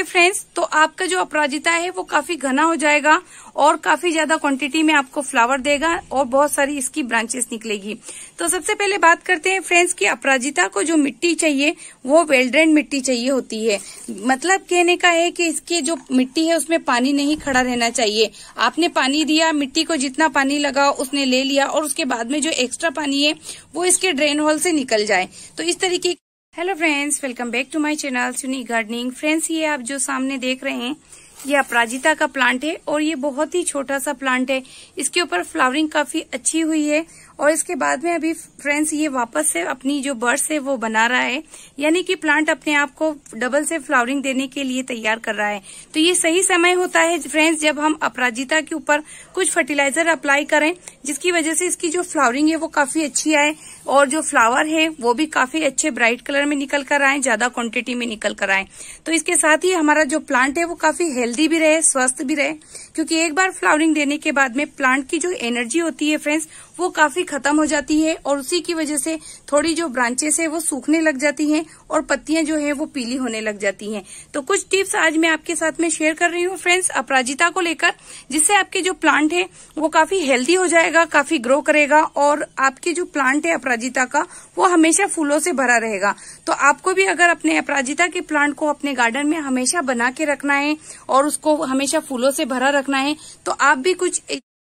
करेंगे फ्रेंड्स तो आपका जो अपराजिता है, वो काफ़ी घना हो जाएगा और काफ़ी ज़्यादा क्वांटिटी में आपको फ्लावर देगा और बहुत सारी इसकी ब्रांचेस निकलेगी। तो सबसे पहले बात करते हैं फ्रेंड्स की अपराजिता को जो मिट्टी चाहिए, वो वेल्ड्रेंड मिट्टी चाहिए होती है। मतलब कहने का है कि इसकी जो मिट्टी है, उसमें पानी नहीं खड़ा रहना चाहिए। आपने पानी दिया, मिट्टी को जितना पानी लगा, उसने ले लिया और उसके बाद में जो एक्स्ट्रा पानी है, वो इसके ड्रेन होल से निकल जाए। तो इस तरीके hello friends welcome back to my channel सुनी गार्डनिंग फ्रेंड्स ये आप जो सामने देख रहे हैं, ये अपराजिता का प्लांट है और ये बहुत ही छोटा सा प्लांट है। इसके ऊपर फ्लावरिंग काफ़ी अच्छी हुई है और इसके बाद में अभी फ्रेंड्स ये वापस से अपनी जो बर्ड्स है, वो बना रहा है। यानी कि प्लांट अपने आप को डबल से फ्लावरिंग देने के लिए तैयार कर रहा है। तो ये सही समय होता है फ्रेंड्स जब हम अपराजिता के ऊपर कुछ फर्टिलाइज़र अप्लाई करें, जिसकी वजह से इसकी जो फ्लावरिंग है, वो काफ़ी अच्छी आए। और जो फ्लावर है, वो भी काफ़ी अच्छे ब्राइट कलर में निकल कर आए, ज़्यादा क्वांटिटी में निकल कर आए। तो इसके साथ ही हमारा जो प्लांट है, वो काफ़ी हेल्दी भी रहे, स्वस्थ भी रहे। क्योंकि एक बार फ्लावरिंग देने के बाद में प्लांट की जो एनर्जी होती है फ्रेंड्स वो काफ़ी खत्म हो जाती है और उसी की वजह से थोड़ी जो ब्रांचेस है वो सूखने लग जाती हैं और पत्तियाँ जो है वो पीली होने लग जाती हैं। तो कुछ टिप्स आज मैं आपके साथ में शेयर कर रही हूँ फ्रेंड्स अपराजिता को लेकर, जिससे आपके जो प्लांट है वो काफ़ी हेल्दी हो जाएगा, काफ़ी ग्रो करेगा और आपके जो प्लांट है अपराजिता का, वो हमेशा फूलों से भरा रहेगा। तो आपको भी अगर अपने अपराजिता के प्लांट को अपने गार्डन में हमेशा बना के रखना है और उसको हमेशा फूलों से भरा रखना है तो आप भी कुछ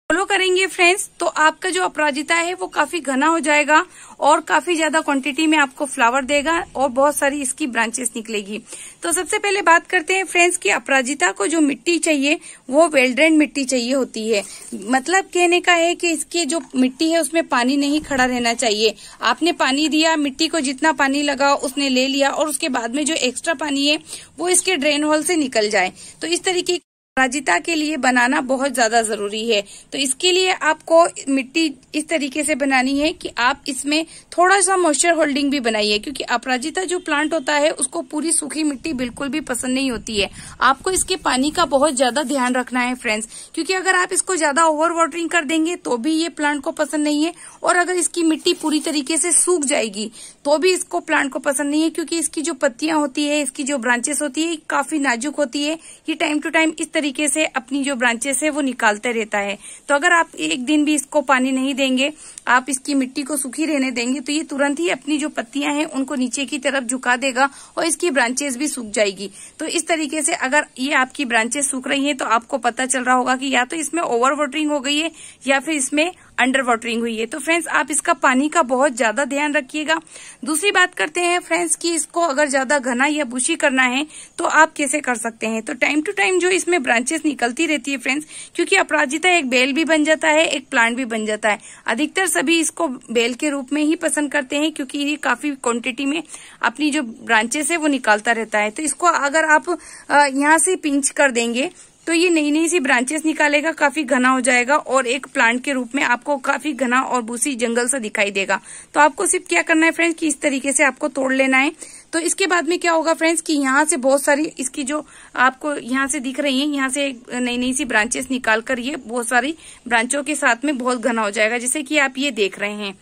फॉलो करेंगे फ्रेंड्स तो आपका जो अपराजिता है, वो काफ़ी घना हो जाएगा और काफ़ी ज़्यादा क्वांटिटी में आपको फ्लावर देगा और बहुत सारी इसकी ब्रांचेस निकलेगी. तो सबसे पहले बात करते हैं फ्रेंड्स की अपराजिता को जो मिट्टी चाहिए, वो वेल्ड्रेंड मिट्टी चाहिए होती है. मतलब कहने का है कि इसकी जो मिट्टी है, उसमें पानी नहीं खड़ा रहना चाहिए. आपने पानी दिया, मिट्टी को जितना पानी लगा, उसने ले लिया और उसके बाद में जो एक्स्ट्रा पानी है, वो इसके ड्रेन होल से निकल जाए. तो इस तरीके राजिता के लिए बनाना बहुत ज़्यादा ज़रूरी है। तो इसके लिए आपको मिट्टी इस तरीके से बनानी है कि आप इसमें थोड़ा सा मॉइस्चर होल्डिंग भी बनाइए, क्योंकि अपराजिता जो प्लांट होता है, उसको पूरी सूखी मिट्टी बिल्कुल भी पसंद नहीं होती है। आपको इसके पानी का बहुत ज़्यादा ध्यान रखना है फ्रेंड्स क्योंकि अगर आप इसको ज़्यादा ओवर वाटरिंग कर देंगे तो भी ये प्लांट को पसंद नहीं है, और अगर इसकी मिट्टी पूरी तरीके से सूख जाएगी तो भी इसको प्लांट को पसंद नहीं है, क्योंकि इसकी जो पत्तियाँ होती है, इसकी जो ब्रांचेस होती है काफ़ी नाजुक होती है। ये टाइम टू टाइम इस तरीके से अपनी जो ब्रांचेस है, वो निकालते रहता है। तो अगर आप एक दिन भी इसको पानी नहीं देंगे, आप इसकी मिट्टी को सूखी रहने देंगे तो ये तुरंत ही अपनी जो पत्तियाँ हैं, उनको नीचे की तरफ़ झुका देगा और इसकी ब्रांचेस भी सूख जाएगी। तो इस तरीके से अगर ये आपकी ब्रांचेस सूख रही है तो आपको पता चल रहा होगा कि या तो इसमें ओवर हो गई है, या फिर इसमें अंडर वाटरिंग हुई है। तो फ्रेंड्स, आप इसका पानी का बहुत ज़्यादा ध्यान रखिएगा। दूसरी बात करते हैं फ्रेंड्स कि इसको अगर ज़्यादा घना या बुशी करना है तो आप कैसे कर सकते हैं? तो टाइम टू टाइम जो इसमें ब्रांचेस निकलती रहती है फ्रेंड्स, क्योंकि अपराजिता एक बेल भी बन जाता है, एक प्लांट भी बन जाता है। अधिकतर सभी इसको बेल के रूप में ही पसंद करते हैं, क्योंकि ये काफ़ी क्वांटिटी में अपनी जो ब्रांचेस है, वो निकालता रहता है। तो इसको अगर आप यहाँ से पिंच कर देंगे तो ये नई नई सी ब्रांचेस निकालेगा, काफ़ी घना हो जाएगा और एक प्लांट के रूप में आपको काफ़ी घना और बूसी जंगल सा दिखाई देगा। तो आपको सिर्फ़ क्या करना है फ्रेंड्स कि इस तरीके से आपको तोड़ लेना है। तो इसके बाद में क्या होगा फ्रेंड्स कि यहाँ से बहुत सारी इसकी जो आपको यहाँ से दिख रही है, यहाँ से नई नई सी ब्रांचेस निकाल कर ये बहुत सारी ब्रांचों के साथ में बहुत घना हो जाएगा। जैसे कि आप ये देख रहे हैं।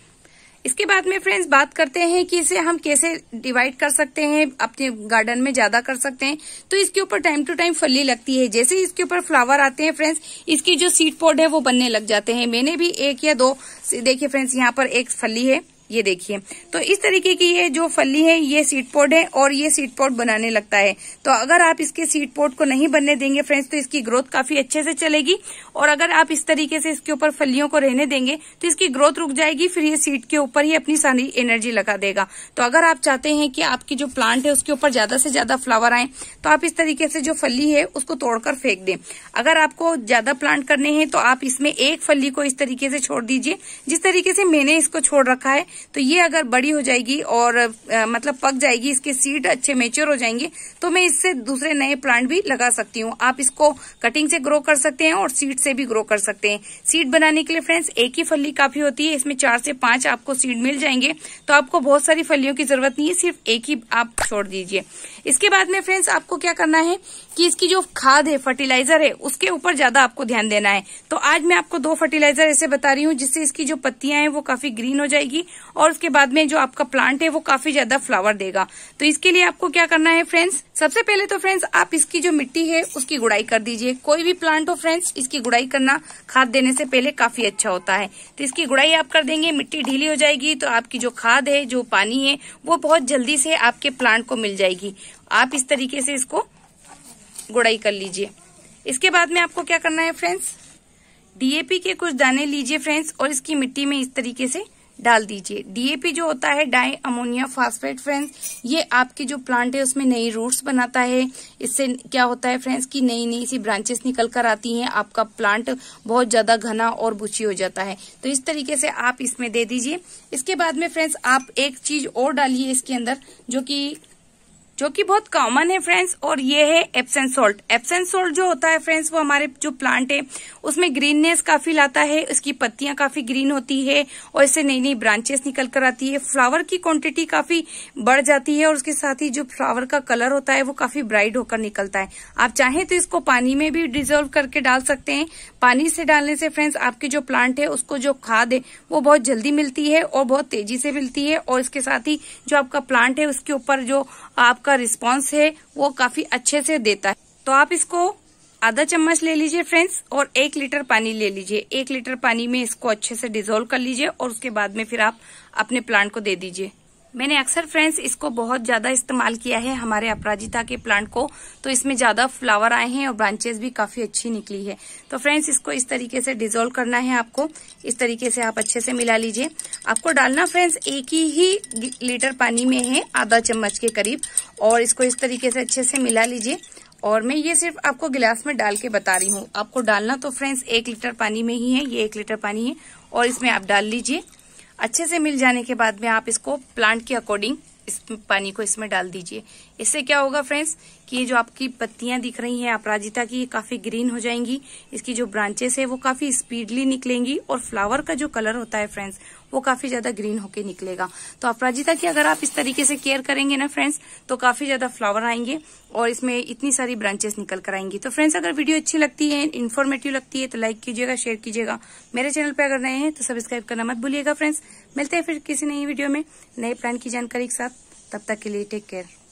इसके बाद में फ्रेंड्स बात करते हैं कि इसे हम कैसे डिवाइड कर सकते हैं, अपने गार्डन में ज़्यादा कर सकते हैं। तो इसके ऊपर टाइम टू टाइम फली लगती है। जैसे इसके ऊपर फ्लावर आते हैं फ्रेंड्स इसकी जो सीड पॉड है वो बनने लग जाते हैं। मैंने भी एक या दो, देखिए फ्रेंड्स यहाँ पर एक फली है। ये देखिए। तो इस तरीके की ये जो फली है, ये सीड पोड है और ये सीड पोड बनाने लगता है। तो अगर आप इसके सीड पोड को नहीं बनने देंगे फ्रेंड्स तो इसकी ग्रोथ काफ़ी अच्छे से चलेगी। और अगर आप इस तरीके से इसके ऊपर फलियों को रहने देंगे तो इसकी ग्रोथ रुक जाएगी, फिर ये सीड के ऊपर ही अपनी सारी एनर्जी लगा देगा। तो अगर आप चाहते हैं कि आपकी जो प्लांट है, उसके ऊपर ज़्यादा से ज़्यादा फ्लावर आए तो आप इस तरीके से जो फली है, उसको तोड़कर फेंक दें। अगर आपको ज़्यादा प्लांट करने हैं तो आप इसमें एक फली को इस तरीके से छोड़ दीजिए। जिस तरीके से मैंने इसको छोड़ रखा है तो ये अगर बड़ी हो जाएगी और आ, मतलब पक जाएगी इसके सीड अच्छे मेच्योर हो जाएँगे तो मैं इससे दूसरे नए प्लांट भी लगा सकती हूँ। आप इसको कटिंग से ग्रो कर सकते हैं और सीड से भी ग्रो कर सकते हैं। सीड बनाने के लिए फ्रेंड्स एक ही फली काफ़ी होती है इसमें चार से पाँच आपको सीड मिल जाएँगे। तो आपको बहुत सारी फलियों की ज़रूरत नहीं है सिर्फ़ एक ही आप छोड़ दीजिए। इसके बाद में फ्रेंड्स, आपको क्या करना है कि इसकी जो खाद है फर्टिलाइज़र है, उसके ऊपर ज़्यादा आपको ध्यान देना है। तो आज मैं आपको दो फर्टिलाइज़र ऐसे बता रही हूँ, जिससे इसकी जो पत्तियाँ हैं, वो काफ़ी ग्रीन हो जाएगी और उसके बाद में जो आपका प्लांट है, वो काफ़ी ज़्यादा फ्लावर देगा। तो इसके लिए आपको क्या करना है फ्रेंड्स सबसे पहले तो फ्रेंड्स आप इसकी जो मिट्टी है, उसकी गुड़ाई कर दीजिए। कोई भी प्लांट हो फ्रेंड्स इसकी गुड़ाई करना खाद देने से पहले काफ़ी अच्छा होता है। तो इसकी गुड़ाई आप कर देंगे, मिट्टी ढीली हो जाएगी तो आपकी जो खाद है, जो पानी है, वो बहुत जल्दी से आपके प्लांट को मिल जाएगी। आप इस तरीके से इसको गुड़ाई कर लीजिए। इसके बाद में आपको क्या करना है फ्रेंड्स डीएपी के कुछ दाने लीजिए फ्रेंड्स और इसकी मिट्टी में इस तरीके से डाल दीजिए। डीएपी जो होता है, डाई, अमोनिया फास्फेट फ्रेंड्स ये आपके जो प्लांट है, उसमें नई रूट्स बनाता है। इससे क्या होता है फ्रेंड्स कि नई नई सी ब्रांचेस निकल कर आती हैं, आपका प्लांट बहुत ज़्यादा घना और बुची हो जाता है। तो इस तरीके से आप इसमें दे दीजिए। इसके बाद में फ्रेंड्स आप एक चीज़ और डालिए इसके अंदर, जो कि जो कि बहुत कॉमन है फ्रेंड्स और ये है एप्सन सोल्ट एप्सन सोल्ट जो होता है फ्रेंड्स वो हमारे जो प्लांट है, उसमें ग्रीननेस काफ़ी लाता है, उसकी पत्तियाँ काफ़ी ग्रीन होती है, और इससे नई नई ब्रांचेस निकल कर आती है फ्लावर की क्वांटिटी काफ़ी बढ़ जाती है, और उसके साथ ही जो फ्लावर का कलर होता है, वो काफ़ी ब्राइट होकर निकलता है। आप चाहें तो इसको पानी में भी डिजोल्व करके डाल सकते हैं। पानी से डालने से फ्रेंड्स आपके जो प्लांट है, उसको जो खाद है, वो बहुत जल्दी मिलती है, और बहुत तेज़ी से मिलती है, और इसके साथ ही जो आपका प्लांट है, उसके ऊपर जो आपका रिस्पॉन्स है, वो काफ़ी अच्छे से देता है। तो आप इसको आधा चम्मच ले लीजिए फ्रेंड्स, और एक लीटर पानी ले लीजिए। एक लीटर पानी में इसको अच्छे से डिजोल्व कर लीजिए, और उसके बाद में फिर आप अपने प्लांट को दे दीजिए। मैंने अक्सर फ्रेंड्स इसको बहुत ज़्यादा इस्तेमाल किया है हमारे अपराजिता के प्लांट को तो इसमें ज़्यादा फ्लावर आए हैं और ब्रांचेस भी काफ़ी अच्छी निकली है। तो फ्रेंड्स इसको इस तरीके से डिजोल्व करना है आपको। इस तरीके से आप अच्छे से मिला लीजिए। आपको डालना फ्रेंड्स एक ही, ही लीटर पानी में है आधा चम्मच के करीब। और इसको इस तरीके से अच्छे से मिला लीजिए। और मैं ये सिर्फ़ आपको गिलास में डाल के बता रही हूँ। आपको डालना तो फ्रेंड्स एक लीटर पानी में ही है ये एक लीटर पानी है। और इसमें आप डाल लीजिए। अच्छे से मिल जाने के बाद में आप इसको प्लांट के अकॉर्डिंग इस पानी को इसमें डाल दीजिए। इससे क्या होगा फ्रेंड्स, कि ये जो आपकी पत्तियाँ दिख रही हैं, अपराजिता की, ये काफ़ी ग्रीन हो जाएँगी। इसकी जो ब्रांचेस है, वो काफ़ी स्पीडली निकलेंगी और फ्लावर का जो कलर होता है फ्रेंड्स, वो काफ़ी ज़्यादा ग्रीन होके निकलेगा। तो अपराजिता की अगर आप इस तरीके से केयर करेंगे ना फ्रेंड्स तो काफ़ी ज़्यादा फ्लावर आएँगे और इसमें इतनी सारी ब्रांचेस निकल कर आएँगी। तो फ्रेंड्स, अगर वीडियो अच्छी लगती है, इन्फॉर्मेटिव लगती है तो लाइक कीजिएगा, शेयर कीजिएगा। मेरे चैनल पर अगर नए हैं तो सब्सक्राइब करना मत भूलिएगा फ्रेंड्स। मिलते हैं फिर किसी नई वीडियो में। नए प्लान की जानकारी के साथ, तब तक के लिए टेक केयर।